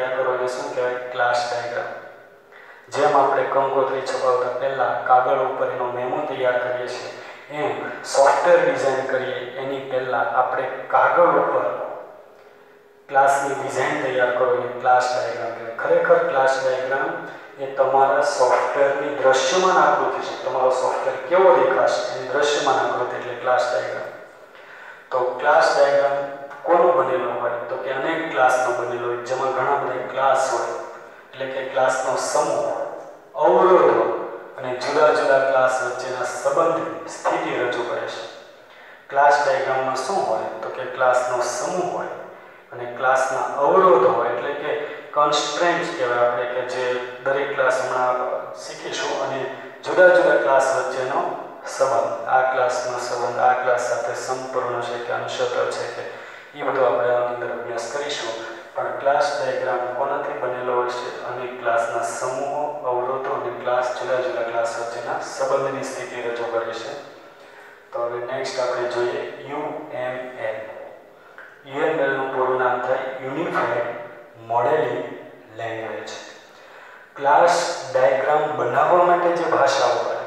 એને શું કહેવાય ક્લાસ ડાયગ્રામ જેમ આપણે કંકોત્રી છપાવતા પહેલાં કાગળ ઉપર એનો મેમો તૈયાર કરીએ છીએ, એમ સોફ્ટવેર ડિઝાઇન કરીએ, એની પહેલાં આપણે કાગળ ઉપર ક્લાસની ડિઝાઇન તૈયાર કરો, એ ક્લાસ ડાયગ્રામ કહેવાય. ખરેખર ક્લાસ ડાયગ્રામ એ તમારા સોફ્ટવેરની દ્રશ્યમાન આકૃતિ છે. તમારો સોફ્ટવેર કેવો દેખાશે? એની દ્રશ્યમાન આકૃતિ એટલે ક્લાસ ડાયગ્રામ તો ક્લાસ ડાયાગ્રામ કોનો બનેલો હોય? તો કે અનેક ક્લાસનો બનેલો હોય, જેમાં ઘણા બધા ક્લાસ હોય. એટલે કે ક્લાસનો સમૂહ, અવરોધો અને જુદા જુદા ક્લાસ વચ્ચેના સંબંધની સ્થિતિ રજૂ કરે છે. ક્લાસ ડાયાગ્રામમાં શું હોય? તો કે ક્લાસનો સમૂહ હોય અને ક્લાસના અવરોધો હોય. એટલે કે કન્સ્ટ્રેન્ટ્સ કહેવાય આપણે કે જે દરેક ક્લાસ હમણાં શીખીશું અને જુદા જુદા ક્લાસ વચ્ચેનો સંબંધ. આ ક્લાસનો સંબંધ, આ ક્લાસ સાથે સંપૂર્ણ છે કે અંશત છે કે એ બધું આપણે અંદર અભ્યાસ કરીશું. પણ ક્લાસ ડાયાગ્રામ કોનાથી બનેલો હોય છે? અને ક્લાસના સમૂહો, અવરોધો અને ક્લાસ જુદા જુદા ક્લાસ વચ્ચેના સંબંધની સ્થિતિ રજૂ કરે છે. તો હવે નેક્સ્ટ આપણે જોઈએ યુએમએલ. યુએમએલનું પૂરું નામ થાય unified modeling language. Class diagram બનાવવા માટે જે ભાષા વપરાય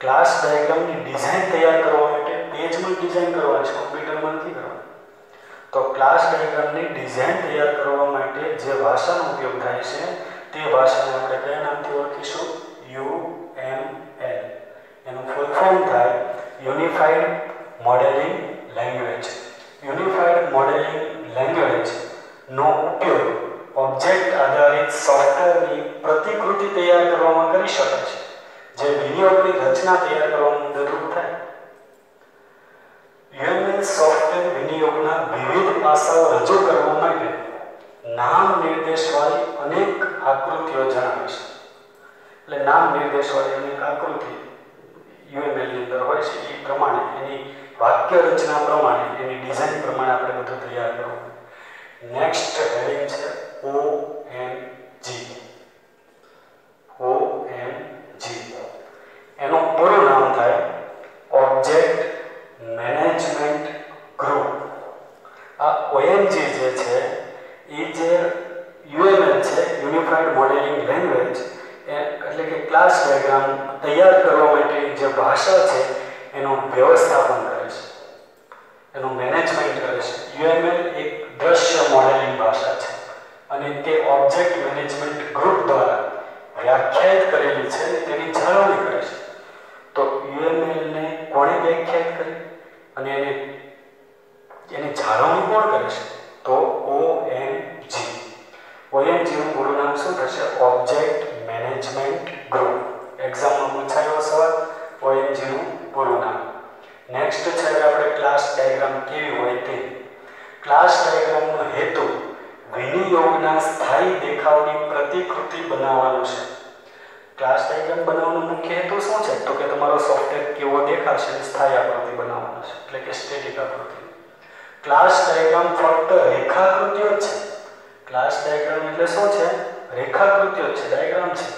ક્લાસ ડાયાગ્રામની ડિઝાઇન તૈયાર કરવા પેજમાં ડિઝાઇન કરવાની છે કોમ્પ્યુટરમાં નથી કરવાની તો ક્લાસ ડાયાગ્રામની ડિઝાઇન તૈયાર કરવા માટે જે ભાષાનો ઉપયોગ થાય છે, તે ભાષાને આપણે કયા નામથી ઓળખીશું? U M L. એનું ફૂલ ફોર્મ થાય unified modeling language unified modeling language નો ઉપયોગ ઓબ્જેક્ટ આધારિત સોફ્ટવેરની પ્રતિકૃતિ તૈયાર કરવામાં કરી શકાય છે. જે વિનિયોગની રચના તૈયાર કરવામાં મદદરૂપ થાય. યુએમએલ સોફ્ટવેર વિનિયોગના વિવિધ પાસાઓ રજૂ કરવા માટે નામ નિર્દેશવાળી અનેક આકૃતિઓ જણાવી છે. એટલે નામ નિર્દેશવાળી અનેક આકૃતિ યુએમએલની અંદર હોય છે. એ પ્રમાણે એની વાક્ય રચના પ્રમાણે, એની ડિઝાઇન પ્રમાણે આપણે બધું તૈયાર કરવું. નેક્સ્ટ હેડિંગ છે ઓ એમ જી ઓ એમ જી એનું પૂરું નામ થાય ઓબ્જેક્ટ મેનેજમેન્ટ ગ્રુપ આ ઓએમજી જે છે એ જે યુએમએલ છે યુનિફાઈડ મોડેલિંગ લેંગ્વેજ એટલે કે ક્લાસ ડાયાગ્રામ તૈયાર કરવા માટેની જે ભાષા છે એનું વ્યવસ્થાપન કરે છે એનું મેનેજમેન્ટ કરે છે યુએમએલ એક દ્રશ્ય મોડેલિંગ ભાષા છે અને તે ઓબ્જેક્ટ મેનેજમેન્ટ ગ્રુપ દ્વારા વ્યાખ્યાયિત કરેલી છે અને તેની જાળવણી કરે છે તો યુએમએલ ને કોણે વ્યાખ્યાયિત કરી અને એને, એની જાળવણી કોણ કરે છે? તો ઓ એમ જી ઓએમજી નું પૂરું નામ શું થશે? ઓબ્જેક્ટ મેનેજમેન્ટ ગ્રુપ એક્ઝામમાં પૂછાયો સવાલ. ઓએમજી નું પૂરું નામ. નેક્સ્ટ છે આપણે ક્લાસ ડાયાગ્રામ કેવી હોય તે. ક્લાસ ડાયાગ્રામનો હેતુ વિનિયોગના સ્થાયી દેખાવની પ્રતિકૃતિ બનાવવાનો છે. ક્લાસ ડાયગ્રામ બનાવવાનો મુખ્ય હેતુ શું છે? તો કે તમારો સોફ્ટવેર કેવો દેખાશે સ્થાયી આકૃતિ બનાવવાનો છે. એટલે કે સ્ટેટિક આકૃતિ. ક્લાસ ડાયાગ્રામ ફક્ત રેખાકૃતિઓ જ છે. ક્લાસ ડાયગ્રામ એટલે શું છે? રેખાકૃતિઓ છે. ડાયાગ્રામ છે.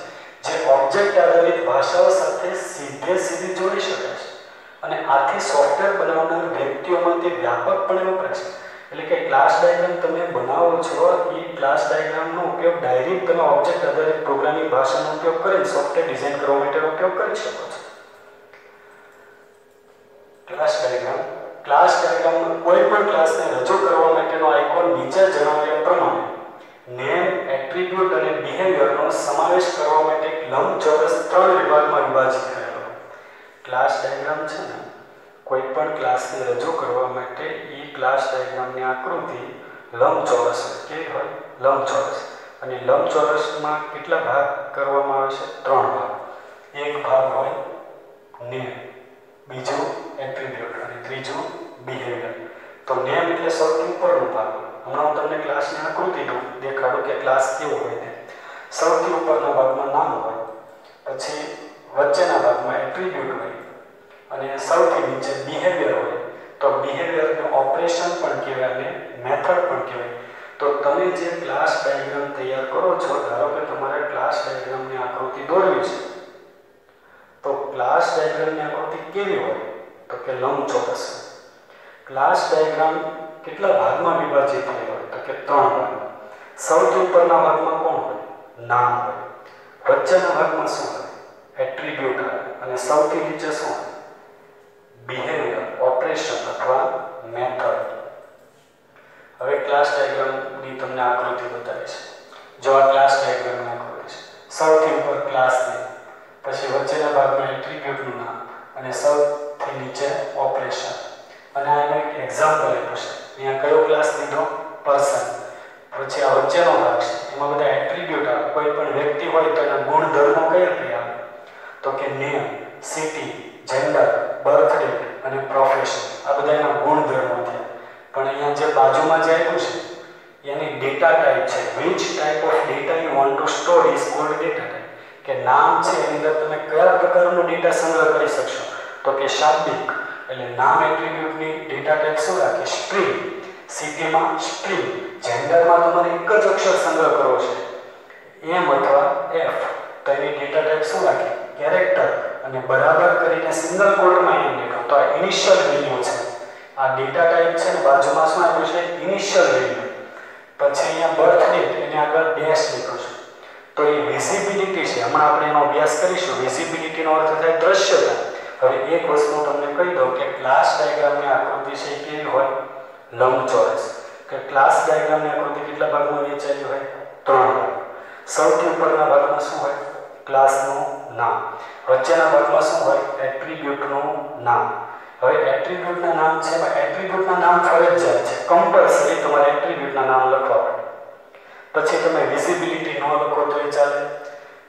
જે ઓબ્જેક્ટ આધારિત ભાષાઓ સાથે સીધે સીધી જોડી શકાય છે. અને આથી સોફ્ટવેર બનાવનાર વ્યક્તિઓમાં તે વ્યાપકપણે વપરાય છે. એટલે કે ક્લાસ ડાયાગ્રામ તમે બનાવો છો, એ ક્લાસ ડાયાગ્રામનો ઉપયોગ ડાયરેક્ટ તમે ઓબ્જેક્ટ આધારિત પ્રોગ્રામિંગ ભાષાનો ઉપયોગ કરીને સોફ્ટવેર ડિઝાઇન કરવા માટે ઉપયોગ કરી શકો છો. ક્લાસ ડાયાગ્રામ ક્લાસ ડાયાગ્રામમાં કોઈ પણ ક્લાસને રજૂ કરવા માટેનો આઇકોન નીચે જણાવ્યા પ્રમાણે નેમ એટ્રીબ્યુટ અને બિહેવિયરનો સમાવેશ કરવા માટે એક લંબચોરસ ત્રણ વિભાગમાં વિભાજિત કરેલો ક્લાસ ડાયાગ્રામ છે ને કોઈ પણ ક્લાસને રજૂ કરવા માટે એ ક્લાસ ડાયાગ્રામની આકૃતિ લંબચોરસ કે હોય લંબચોરસ. અને લંબચોરસમાં કેટલા ભાગ કરવામાં આવે છે? ત્રણ ભાગ. એક ભાગ હોય નેમ, બીજું એટ્રીબ્યુટ અને ત્રીજું બિહેવિયર તો નેમ એટલે સૌથી ઉપરનો ભાગ. હમણાં હું તમને ક્લાસની આકૃતિ દેખાડું કે ક્લાસ કેવો હોય તે. સૌથી ઉપરના ભાગમાં નામ હોય, પછી વચ્ચેના ભાગમાં એટ્રીબ્યુટ હોય. અને સૌથી નીચે બિહેવિયર હોય, તો બિહેવિયરનું ઓપરેશન પણ કહેવાય અને મેથડ પણ કહેવાય. તો તમે જે ક્લાસ ડાયાગ્રામ તૈયાર કરો છો, ધારો કે તમારે ક્લાસ ડાયાગ્રામની આકૃતિ દોરવી છે, તો ક્લાસ ડાયાગ્રામની આકૃતિ કેવી હોય? તો કે લંબચોરસ. ક્લાસ ડાયાગ્રામ કેટલા ભાગમાં વિભાજિત થયો હોય? તો કે ત્રણ ભાગ. સૌથી ઉપરના ભાગમાં કોણ હોય? નામ હોય. વચ્ચેના ભાગમાં શું હોય? એટ્રીબ્યુટ અને સૌથી નીચે શું હોય? બિહેવિયર ઓપરેશન અથવા મેથડ હવે ક્લાસ ડાયાગ્રામની તમને આકૃતિ બતાવીશ જો આ ક્લાસ ડાયાગ્રામની આકૃતિ છે. સૌથી ઉપર ક્લાસની પછી વચ્ચેના ભાગમાં એટ્રીબ્યુટનું નામ અને સૌથી નીચે ઓપરેશન અને આનું એક એક્ઝામ્પલ આપ્યું છે અહીંયા કયો ક્લાસ લીધો? પર્સન પછી આ વચ્ચેનો ભાગ છે. એમાં બધા એટ્રીબ્યુટ આવે. કોઈ પણ વ્યક્તિ હોય તો એના ગુણધર્મો કયા કયા તો કે name city gender birth date અને પ્રોફેશન આ બધા એના ગુણધર્મો થયા પણ અહીંયા જે બાજુમાં જે આવ્યું છે, એની ડેટા ટાઈપ છે. Which type of data you want to store is called data type કે નામ છે, એની અંદર તમે કયા પ્રકારનો ડેટા સંગ્રહ કરી શકશો? તો કે શાબ્દિક, એટલે નામ એટ્રીબ્યુટની ડેટા ટાઈપ શું રાખે? સ્ટ્રીંગ સિટીમાં સ્ટ્રીંગ જેન્ડરમાં તમારે એક જ અક્ષર સંગ્રહ કરવો છે. એમ અથવા એફ તો એની ડેટા ટાઈપ શું રાખે? કેરેક્ટર અને બરાબર કરીને સિંગલ કોડમાં એમ લખો તો આ ઇનિશિયલ વેલ્યુ છે. આ ડેટા ટાઈપ છે ને બાજુમાં શું આપ્યું છે? ઇનિશિયલ વેલ્યુ પછી અહીંયા બર્થ ડેટ એની આગળ ડેશ લખ્યું છે. તો એ વિઝિબિલિટી છે. હમણાં આપણે એનો અભ્યાસ કરીશું. વિઝિબિલિટીનો અર્થ થાય દ્રશ્યતા. હવે એક વસ્તુ તમને કહી દઉં કે ક્લાસ ડાયાગ્રામની આકૃતિ છે કેવી હોય? લંબચોરસ. કે ક્લાસ ડાયાગ્રામની આકૃતિ કેટલા ભાગમાં વહેંચાયેલી હોય? ત્રણ ભાગ. સૌથી ઉપરના ભાગમાં શું હોય? ક્લાસનું નામ. વચ્ચેના ભાગમાં શું હોય? એટ્રીબ્યુટનું નામ. હવે એટ્રીબ્યુટના નામ છે, એમાં એટ્રીબ્યુટના નામ ફરજિયાત છે. કમ્પલસરી તમારે એટ્રીબ્યુટના નામ લખવા પડે. પછી તમે વિઝિબિલિટી ન લખો તો એ ચાલે.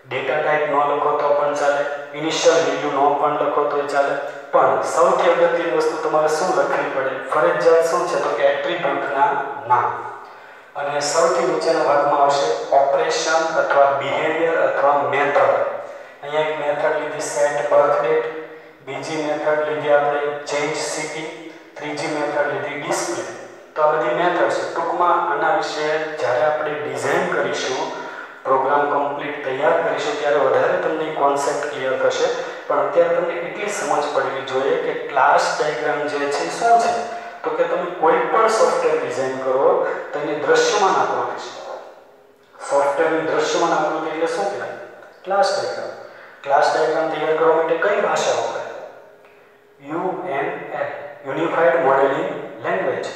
ડેટા ટાઈપ ન લખો તો પણ ચાલે. ઇનિશિયલ વેલ્યુ ન પણ લખો તો ચાલે. પણ સૌથી અગત્યની વસ્તુ તમારે શું લખવી પડે? ફરજિયાત શું છે? તો કે એટ્રીબ્યુટના નામ. અને સૌથી નીચેના ભાગમાં આવશે ઓપરેશન અથવા બિહેવિયર અથવા મેથડ. અહીંયા એક મેથડ લીધી સેટ બર્થ ડેટ, બીજી મેથડ લીધી આપણે ચેન્જ સિટી, ત્રીજી મેથડ લીધી ડિસ્પ્લે. તો આ બધી મેથડ છે. ટૂંકમાં આના વિશે જ્યારે આપણે ડિઝાઇન કરીશું, પ્રોગ્રામ કમ્પ્લીટ તૈયાર કરીશું, ત્યારે વધારે તમને કોન્સેપ્ટ ક્લિયર થશે. પણ અત્યારે તમને એટલી સમજ પડવી જોઈએ કે ક્લાસ ડાયાગ્રામ જે છે શું છે? તો કે તમે કોઈ પણ સોફ્ટવેર ડિઝાઇન કરો તો એની દ્રશ્યમાન આકૃતિ છે. સોફ્ટવેરની દ્રશ્યમાન આકૃતિ એટલે શું કહેવાય? ક્લાસ ડાયાગ્રામ ક્લાસ ડાયાગ્રામ તૈયાર કરવા માટે કઈ ભાષા વપરાય F unified modeling language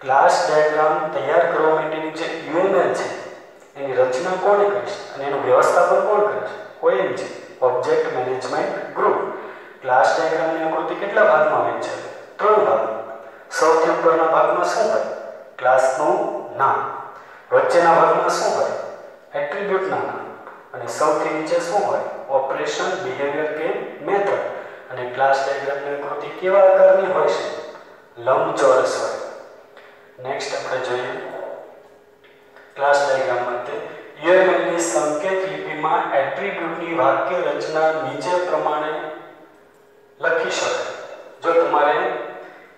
class diagram તૈયાર કરવા માટેની જે યુએમએલ છે, એની રચના કોણે કરી છે? અને એનું વ્યવસ્થાપન કોણ કરે છે? OMG object management group class ડાયાગ્રામની આકૃતિ કેટલા ભાગમાં વહેંચાય ત્રણ ભાગ. સૌથી ઉપરના ભાગમાં શું હોય? ક્લાસનું નામ. વચ્ચેના ભાગમાં શું હોય? એટ્રીબ્યુટના નામ. અને સૌથી નીચે શું હોય? ઓપરેશન બિહેવિયર કે મેથડ અને ક્લાસ ડાયાગ્રામની આકૃતિ કેવા આકારની હોય છે? લંબચોરસ હોય. નેક્સ્ટ આપણે જોઈએ. ક્લાસ ડાયાગ્રામ માટે યુએમએલની સંકેત લિપિમાં એટ્રીબ્યુટની વાક્ય રચના નીચે પ્રમાણે લખી શકાય. જો તમારે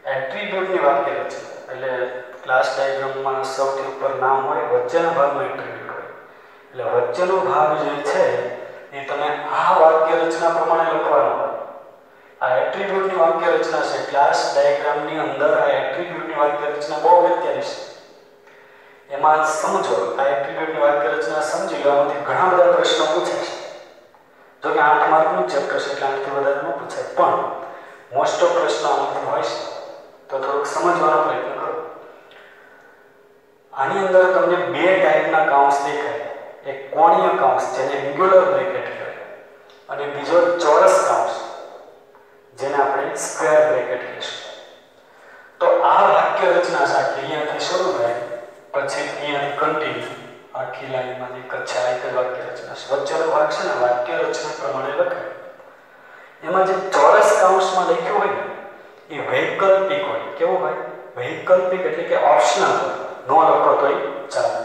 એટ્રીબ્યુટની વાક્ય રચના એટલે ક્લાસ ડાયાગ્રામમાં સૌથી ઉપર નામ હોય, વચ્ચેના ભાગમાં એટ્રીબ્યુટ હોય એટલે વચ્ચેનો ભાગ જે છે, એ તમે આ વાક્ય રચના પ્રમાણે લખવાનો હોય. આ એટ્રીબ્યુટની વાક્ય રચના છે. ક્લાસ ડાયાગ્રામની અંદર આ એટ્રીબ્યુટની વાક્ય રચના બહુ અગત્યની છે. એમાં સમજો, આ એટ્રીબ્યુટની વાક્ય રચના સમજી લો, આમાંથી ઘણા બધા પ્રશ્નો પૂછાય છે. જો કે આઠ માર્કનું ચેપ્ટર છે, એટલે આઠથી વધારે ન પૂછાય. પણ મોસ્ટ ઓફ પ્રશ્નો આમાંથી હોય છે. તો થોડુંક સમજવાનો પ્રયત્ન કરો. આની અંદર તમને બે ટાઈપના કાઉન્ટ્સ દેખાય. એક કોણીય કાઉન્ટ્સ જેને એંગ્યુલર બ્રેકેટ કહેવાય, અને બીજો ચોરસ કાઉન્સ જેને આપણે સ્ક્વેર બ્રેકેટ કહીશું. તો આ વાક્ય રચના સાથે અહીંયાથી શરૂ થાય, પછી અહીંયાથી કન્ટિન્યુ આખી લાઈનમાંથી કચ્છા એક વાક્ય રચના. વચ્ચેનો ભાગ છે ને વાક્ય રચના પ્રમાણે લખાય એમાં જે ચોરસ કાઉન્સમાં લખ્યું હોય ને એ વૈકલ્પિક હોય કેવું હોય વૈકલ્પિક એટલે કે ઓપ્શનલ હોય. નો લખો તોય ચાલે.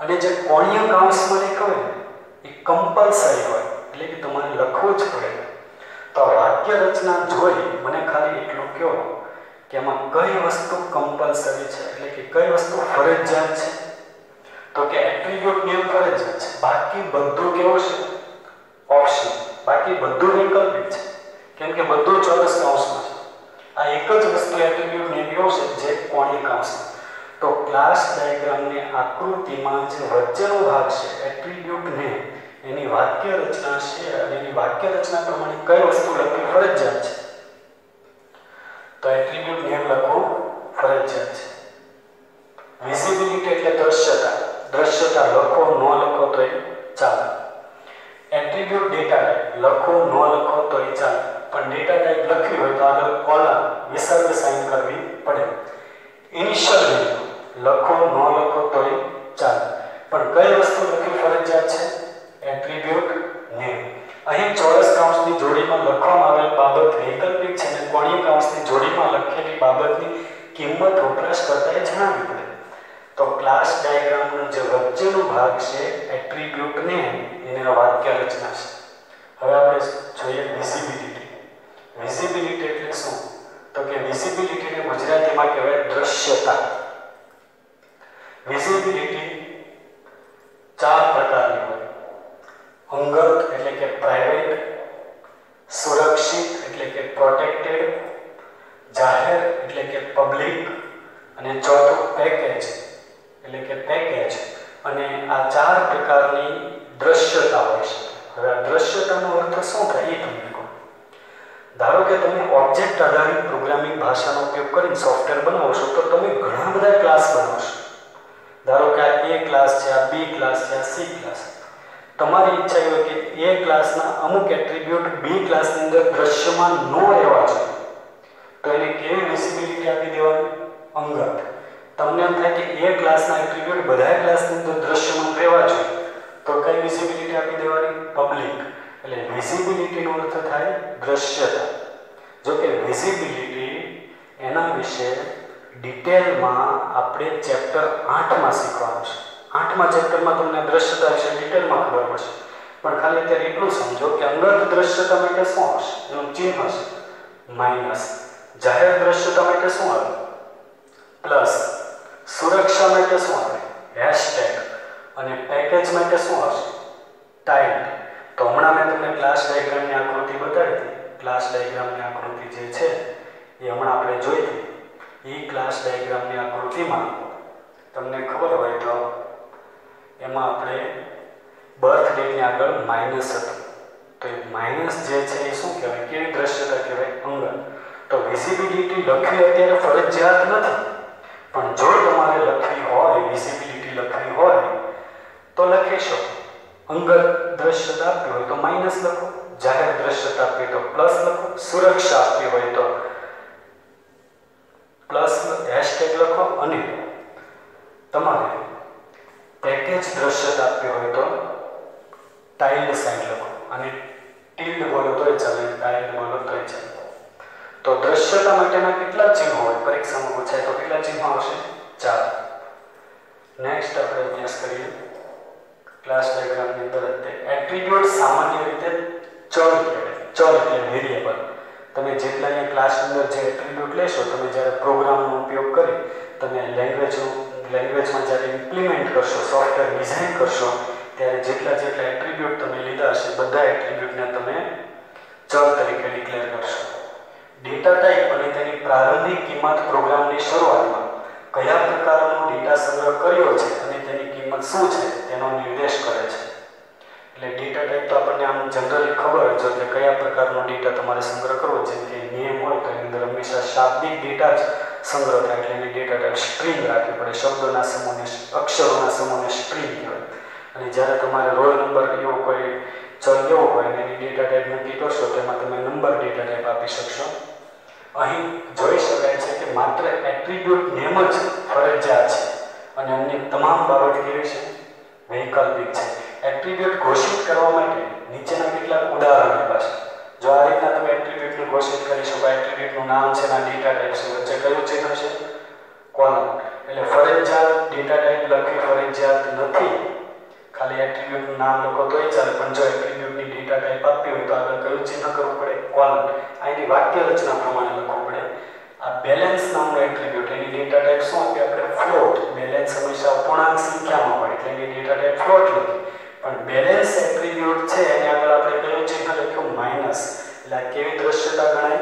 અને જે કોણીય કાઉન્સમાં મને કહે ને એ કમ્પલસરી હોય. એટલે કે તમારે લખવું જ પડે. તો વાક્ય રચના જોઈ મને ખાલી એટલું કહો કે એમાં કઈ વસ્તુ કમ્પલસરી છે? એટલે કે કઈ વસ્તુ ફરજિયાત છે? તો કે એટ્રીબ્યુટ નિયમ ફરજિયાત છે. બાકી બધું કેવું છે? ઓપ્શન બાકી બધું વૈકલ્પિક છે. કેમ કે બધું ચોરસ કાઉન્સમાં છે. આ એક જ વસ્તુ એટ્રીબ્યુટ કેવો છે જે કોણી તો ક્લાસ ડાયાગ્રામની આકૃતિમાં જે વચ્ચેનો ભાગ છે, એટ્રીબ્યુટને, એની વાક્ય રચના છે અને એની વાક્ય રચના પ્રમાણે કઈ વસ્તુ લખવી ફરજિયાત છે? તો એટ્રીબ્યુટ નેમ લખવું ફરજિયાત છે. વિઝિબિલિટી એટલે દ્રશ્યતા. દ્રશ્યતા લખો, ન લખો તો ચાલે. એટ્રીબ્યુટ ડેટા લખો, ન લખો તો ચાલે. પણ ડેટા ટાઈપ લખવી હોય તો આગળ કોલમ વિસર્ગ સાઇન કરવી પડે. ઇનિશિયલ વેલ્યુ લખો, ન લખો તોય ચાલે. પણ કઈ વસ્તુ લખવી ફરજિયાત છે? એટ્રીબ્યુટ નેમ અહીં ચોરસ કાઉન્સની જોડીમાં લખવામાં આવેલ બાબત વૈકલ્પિક છે અને કોણીય કાઉન્સની જોડીમાં લખેલી બાબતની કિંમત વપરાશકર્તાએ જણાવવી પડે. તો ક્લાસ ડાયાગ્રામનો જે વચ્ચેનો ભાગ છે એટ્રીબ્યુટ નેમ એની વાક્ય રચના છે હવે આપણે જોઈએ વિઝિબિલિટી વિઝિબિલિટી એટલે શું? તો કે વિઝિબિલિટીને ગુજરાતીમાં કહેવાય દ્રશ્યતા. વિઝિબિલિટી ચાર પ્રકારની હોય. અંગત એટલે કે પ્રાઇવેટ સુરક્ષિત એટલે કે પ્રોટેક્ટેડ જાહેર એટલે કે પબ્લિક અને ચોથું પેકેજ એટલે કે પેકેજ અને આ ચાર પ્રકારની દ્રશ્યતા હોય છે. હવે આ દ્રશ્યતાનો અર્થ શું થાય એ તમને ધારો કે તમે ઓબ્જેક્ટ આધારિત પ્રોગ્રામિંગ ભાષાનો ઉપયોગ કરીને સોફ્ટવેર બનાવશો તો તમે ઘણા બધા ક્લાસ બનાવશો ધારો કે આ એ ક્લાસ છે, આ બી ક્લાસ છે, આ સી ક્લાસ તમારી ઈચ્છા હોય કે એ ક્લાસના અમુક એટ્રીબ્યુટ બી ક્લાસની અંદર દ્રશ્યમાન ન રહેવા જોઈએ તો એને કેવી વિઝિબિલિટી આપી દેવાની અંગત તમને એમ થાય કે એ ક્લાસના એટ્રીબ્યુટ બધા ક્લાસની અંદર દ્રશ્યમાન રહેવા જોઈએ તો કઈ વિઝિબિલિટી આપી દેવાની પબ્લિક એટલે વિઝિબિલિટીનો અર્થ થાય દ્રશ્યતા જો કે વિઝિબિલિટી એના વિશે ડિટેલમાં આપણે ચેપ્ટર આઠમાં શીખવાનું છે આઠમા ચેપ્ટરમાં તમને દ્રશ્યતા વિશે ડિટેલમાં ખબર પડશે. પણ ખાલી અત્યારે એટલું સમજો કે અંગત દ્રશ્યતા માટે શું હશે? એનું ચિહ્ન હશે. માઇનસ. જાહેર દ્રશ્યતા માટે શું આવે? પ્લસ. સુરક્ષા માટે શું આવે? હેશટેગ. અને પેકેજ માટે શું હશે? ટાઈમ તો હમણાં મેં તમને ક્લાસ ડાયાગ્રામની આકૃતિ બતાવી હતી. ક્લાસ ડાયાગ્રામની આકૃતિ જે છે, એ હમણાં આપણે જોઈ હતી. એ ક્લાસ ડાયાગ્રામની આકૃતિમાં તમને ખબર હોય તો એમાં આપણે બર્થ ડેટની આગળ માઇનસ હતું. તો એ માઇનસ જે છે એ શું કહેવાય? કેવી દ્રશ્યતા કહેવાય? અંગત. તો વિઝિબિલિટી લખવી અત્યારે ફરજિયાત નથી. પણ જો તમારે લખવી હોય વિઝિબિલિટી લખવી હોય, તો લખી શકો. અંગત દ્રશ્યતા આપવી હોય તો માઇનસ લખો. જાહેર દ્રશ્યતા આપવી તો પ્લસ લખો. સુરક્ષા આપવી હોય તો પ્લસ હેશટેગ લખો અને તમારે પેકેજ દ્રશ્યતા આપવી હોય તો ટાઇલ્ડ સાઇન લખો. અને ટિલ્ડ બોલો તોય ચાલે ટાઇલ્ડ બોલો તોય ચાલે તો દ્રશ્યતા માટેના કેટલા ચિહ્નો હોય? પરીક્ષામાં પૂછાય તો કેટલા ચિહ્નો આવશે? ચાર. નેક્સ્ટ આપણે અભ્યાસ કરીએ. ક્લાસ ડાયાગ્રામની અંદર એટ્રીબ્યુટ સામાન્ય રીતે ચલ કહેવાય. ચલ એટલે વેરિયેબલ તમે જેટલા અહીંયા ક્લાસની અંદર જે એટ્રીબ્યુટ લેશો, તમે જ્યારે પ્રોગ્રામનો ઉપયોગ કરી, તમે લેંગ્વેજનું લેંગ્વેજમાં જ્યારે ઇમ્પ્લિમેન્ટ કરશો સોફ્ટવેર ડિઝાઇન કરશો, ત્યારે જેટલા જેટલા એટ્રીબ્યુટ તમે લીધા હશે, બધા એટ્રીબ્યુટને તમે ચલ તરીકે ડિક્લેર કરશો. ડેટા ટાઈપ અને તેની પ્રારંભિક કિંમત પ્રોગ્રામની શરૂઆતમાં કયા પ્રકારનો ડેટા સંગ્રહ કર્યો છે અને તેની કિંમત શું છે, તેનો નિર્દેશ કરે છે. એટલે ડેટા ટાઈપ તો આપણને આમ જનરલી ખબર જ કે કયા પ્રકારનો ડેટા તમારે સંગ્રહ કરવો જેમ કે નિયમ હોય તો એની અંદર હંમેશા શાબ્દિક ડેટા જ સંગ્રહ થાય એટલે એની ડેટા સ્ટ્રિંગ રાખવી પડે. શબ્દોના સમૂહને અક્ષરોના સમૂહને સ્ટ્રીંગ કહેવાય. અને જ્યારે તમારે રોલ નંબર એવો કોઈ ચલ એવો હોય અને એની ડેટા ટાઈપ નક્કી કરશો, તેમાં તમે નંબર ડેટા ટાઈપ આપી શકશો. અહીં જોઈ શકાય છે કે માત્ર એટ્રીબ્યુટ નેમ જ ફરજિયાત છે. અને અન્ય તમામ બાબત કેવી છે? વૈકલ્પિક છે. એટ્રીબ્યુટ ઘોષિત કરવા માટે નીચેના કેટલાક ઉદાહરણ છે. જો આ રીતના તમે એટ્રીબ્યુટને ઘોષિત કરી શકો એટ્રીબ્યુટનું નામ છે ના ડેટા ટાઈપ છે, વચ્ચે કયું ચિહ્ન છે? કોલમ એટલે ફરજિયાત ડેટા ટાઈપ લખવી ફરજિયાત નથી. ખાલી એટ્રીબ્યુટનું નામ લખો તોય ચાલે, પણ જો એટ્રીબ્યુટની ડેટા ટાઈપ આપવી હોય તો આગળ કયું ચિહ્ન કરવું પડે? કોલમ અહીંની વાક્ય રચના પ્રમાણે લખવું પડે. આ બેલેન્સ નામનો એટ્રીબ્યુટ એની ડેટા ટાઈપ શું આપી? આપણે ફ્લોટ બેલેન્સ હંમેશા અપૂર્ણાંક સંખ્યામાં હોય, એટલે એની ડેટા ટાઈપ ફ્લોટ લખી પણ બેલેન્સ એટ્રીબ્યુટ છે, એની આગળ આપણે કયું ચિહ્ન એટલે કેવી દ્રશ્યતા ગણાય?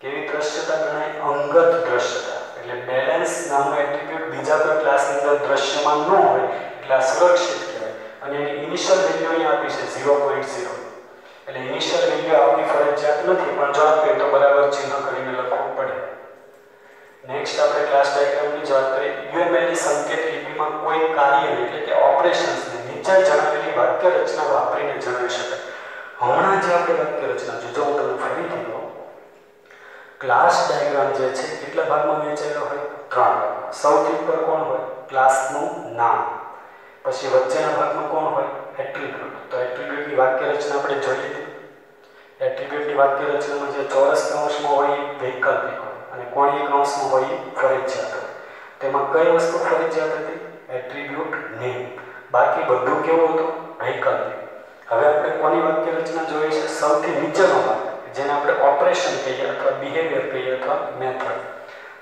કેવી દ્રશ્યતા ગણાય? અંગત દ્રશ્યતા. એટલે બેલેન્સ નામનો એટ્રીબ્યુટ બીજા કોઈ ક્લાસની અંદર દ્રશ્યમાન ન હોય એટલે આ સુરક્ષિત કહેવાય. અને એની ઇનિશિયલ વેલ્યુ અહીં આપી છે ઝીરો પોઈન્ટ ઝીરો એટલે ઇનિશિયલ વેલ્યુ આપની ફરજિયાત નથી, પણ જો આપે તો બરાબર ચિહ્ન કરીને લખવું પડે. નેક્સ્ટ આપણે ક્લાસ ડાયાગ્રામની જ વાત કરીએ. યુએમએલની સંકેત લિપિમાં કોઈ કાર્ય એટલે કે ઓપરેશન્સને નીચે જણાવેલી વાક્ય રચના વાપરીને જણાવી શકાય. હમણાં જે આપણે વાક્ય રચના જો હું તમને ફરીથી કહું ક્લાસ ડાયાગ્રામ જે છે, કેટલા ભાગમાં વહેંચાયેલો હોય? ત્રણ સૌથી ઉપર કોણ હોય? ક્લાસનું નામ. પછી વચ્ચેના ભાગમાં કોણ હોય? એટ્રીબ્યુટ તો એટ્રીબ્યુટની વાક્ય રચના આપણે જોઈ લીધી. એટ્રીબ્યુટની વાક્ય રચનામાં જે ચોરસ કૌંસમાં હોય એ વૈકલ્પિક હોય અને કોણીય કૌંસમાં હોય એ ફરજિયાત હોય. તેમાં કઈ વસ્તુ ફરજિયાત હતી? એટ્રીબ્યુટ નેમ બાકી બધું કેવું હતું? વૈકલ્પિક. હવે આપણે કોની વાક્ય રચના જોઈએ છે? સૌથી નીચેનો જેને આપણે ઓપરેશન કહીએ અથવા બિહેવિયર કહીએ અથવા મેથડ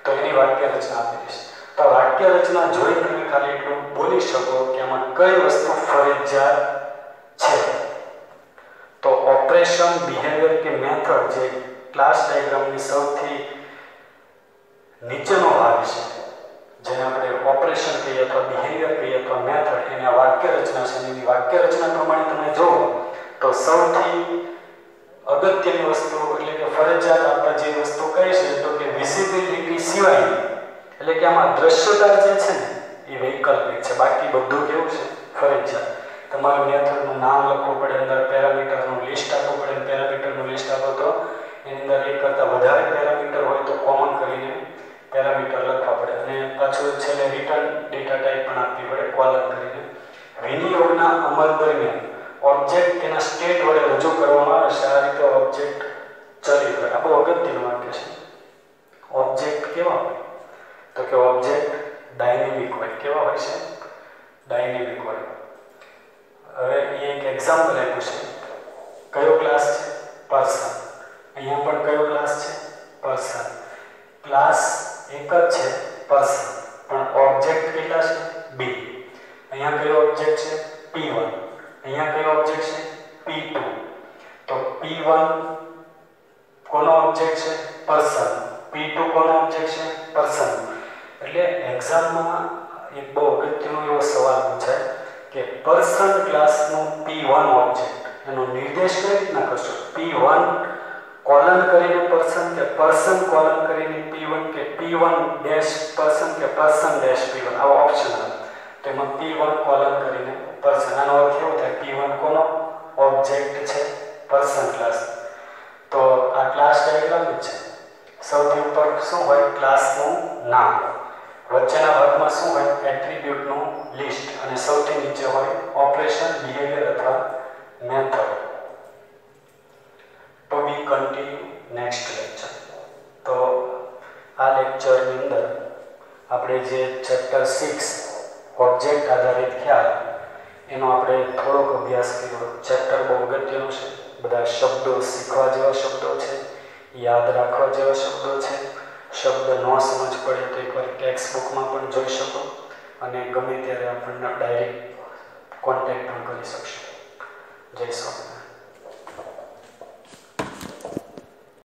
તો એની વાક્ય રચના આપેલી છે તો વાક્ય રચના જોઈ તમે ખાલી એટલું બોલી શકો કે એમાં કઈ વસ્તુ ફરજિયાત છે. તો ઓપરેશન બિહેવિયર કે મેથડ જે ક્લાસ ડાયાગ્રામની સૌથી નીચેનો ભાગ છે. જેને આપણે ઓપરેશન કહીએ અથવા બિહેવિયર કહીએ અથવા મેથડ એની વાક્ય રચના છે એની વાક્ય રચના પ્રમાણે તમે જુઓ તો સૌથી અગત્યની વસ્તુ એટલે કે ફરજિયાત આપતા જે વસ્તુ કહે છે તો કે વિઝિબિલિટી સિવાય, એટલે કે આમાં દ્રશ્યતા જે છે ને, એ વૈકલ્પિક છે. બાકી બધું કેવું છે? ફરજિયાત. તમારે મેથડનું નામ લખવું પડે, અંદર પેરામીટરનું લિસ્ટ આપવું પડે. પેરામીટરનું લિસ્ટ આપો તો એની અંદર એક કરતાં વધારે પેરામીટર હોય તો કોમન કરીને પેરામીટર પડે અને પાછું છેલ્લે રિટર્ન ડેટા ટાઈપ પણ આપવી પડે કોલમ કરીને. વિનિયોગના અમલ દરમિયાન ઓબ્જેક્ટ તેના સ્ટેટ વડે રજૂ કરવામાં આવે છે. આ રીતે ઓબ્જેક્ટ ચલી પડે આ બહુ અગત્યનું વાક્ય છે. ઓબ્જેક્ટ કેવા હોય? તો કે ઓબ્જેક્ટ ડાયનેમિક હોય. કેવા હોય છે ડાયનેમિક હોય હવે અહીંયા એક એક્ઝામ્પલ આપ્યું છે કયો ક્લાસ છે પર્સન અહીંયા પણ કયો ક્લાસ છે પર્સન ક્લાસ એક જ છે પર્સન પણ ઓબ્જેક્ટ કેટલા છે બી અહીંયા કયો ઓબ્જેક્ટ છે પી વન અહીંયા કયો ઓબ્જેક્ટ છે પી ટુ તો પી વન કોનો ઓબ્જેક્ટ છે પર્સન પી ટુ કોનો ઓબ્જેક્ટ છે પર્સન એટલે એક્ઝામમાં એક બહુ અગત્યનો એવો સવાલ પૂછાય કે પર્સન ક્લાસનું પી વન ઓબ્જેક્ટ એનો નિર્દેશ કઈ રીતના કરશો? પી વન કોલન કરીને પર્સન કે પર્સન કોલન કરીને પી વન કે પી વન ડેશ પર્સન કે પર્સન ડેશ પી વન આવો ઓપ્શન આવે. તો એમાં પી વન કોલન કરીને પર્સન આનો અર્થ એવો થાય? પી વન કોનો ઓબ્જેક્ટ છે? પર્સન ક્લાસ તો આ ક્લાસ ડાયાગ્રામ જ છે. સૌથી ઉપર શું હોય? ક્લાસનું નામ. વચ્ચેના ભાગમાં શું હોય? એટ્રીબ્યુટનું લિસ્ટ અને સૌથી નીચે હોય ઓપરેશન બિહેવિયર અથવા method to be continue next lecture તો આ લેક્ચરની અંદર આપણે જે ચેપ્ટર સિક્સ ઓબ્જેક્ટ આધારિત ખ્યાલ, એનો આપણે થોડોક અભ્યાસ કર્યો. ચેપ્ટર બહુ અગત્યનું છે. બધા શબ્દો શીખવા જેવા શબ્દો છે, યાદ રાખવા જેવા શબ્દો છે. શબ્દ ન સમજ પડે તો એકવાર ટેક્સ્ટ બુકમાં પણ જોઈ શકો અને ગમે ત્યારે આપણને ડાયરેક્ટ કોન્ટેક્ટ પણ કરી શકશો. જય સ્વામી